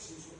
Jesus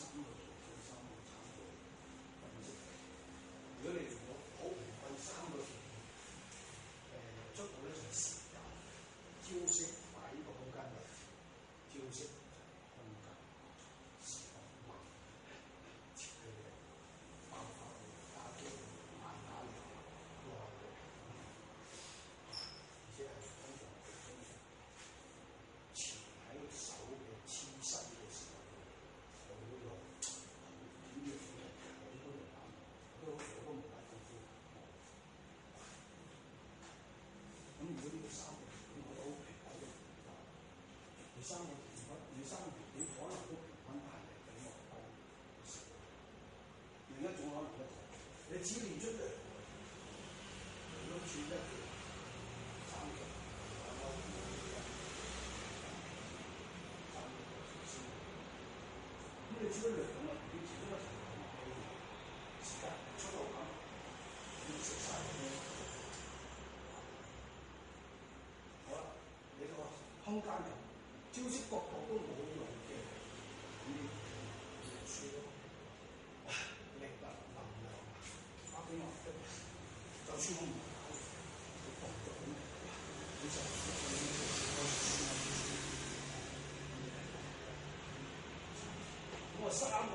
Thank you. 的机理真的，我们学的是上面，然后我们这样，上面的是心，因人呢，你就觉得什么嘛，可以膝盖抽到旁边，你下，空間的，就是搞搞都。هو صعب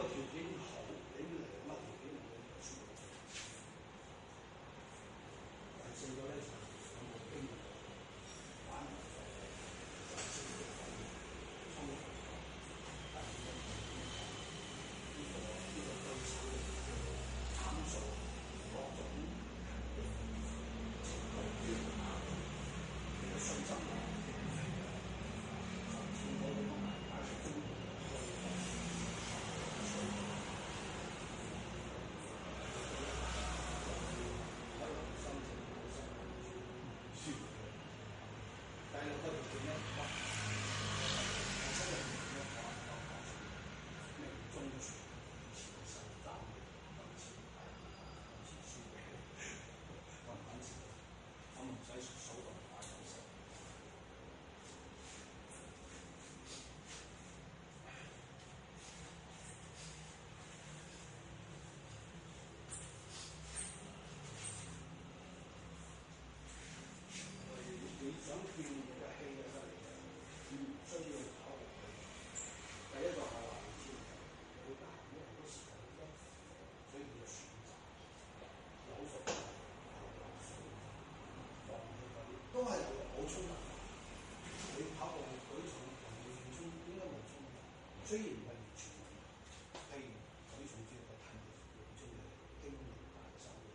雖然唔係完全冇，譬如可以從這個睇嘅其中嘅經歷大手嘅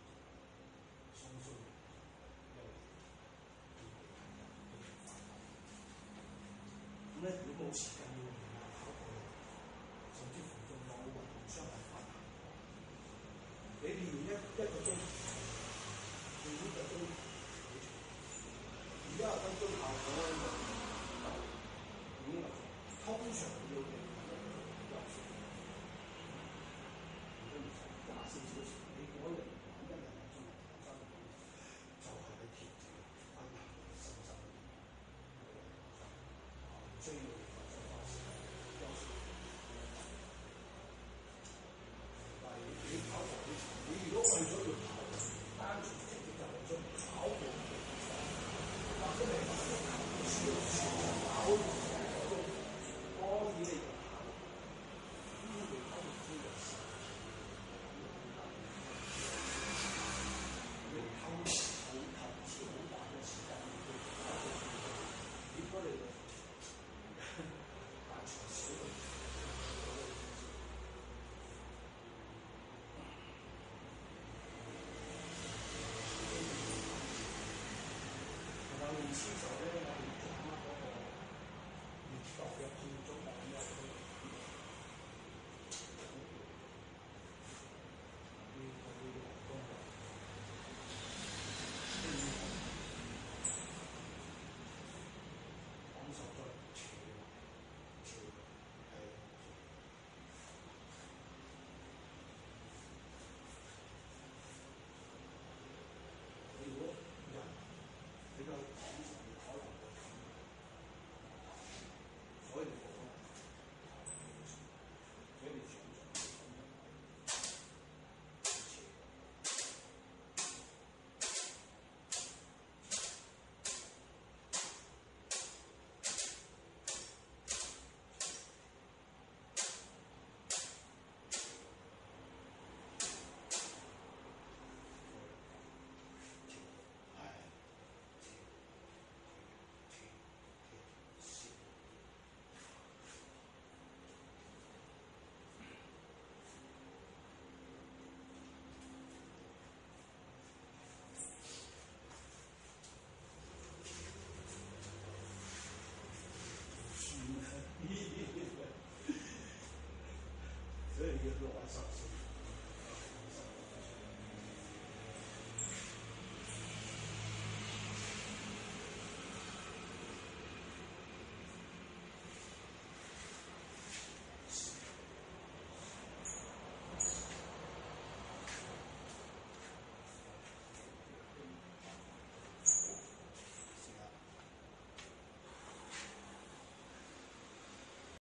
雙雙，因為要嚟睇下都冇辦法。咁咧，如果冇時間。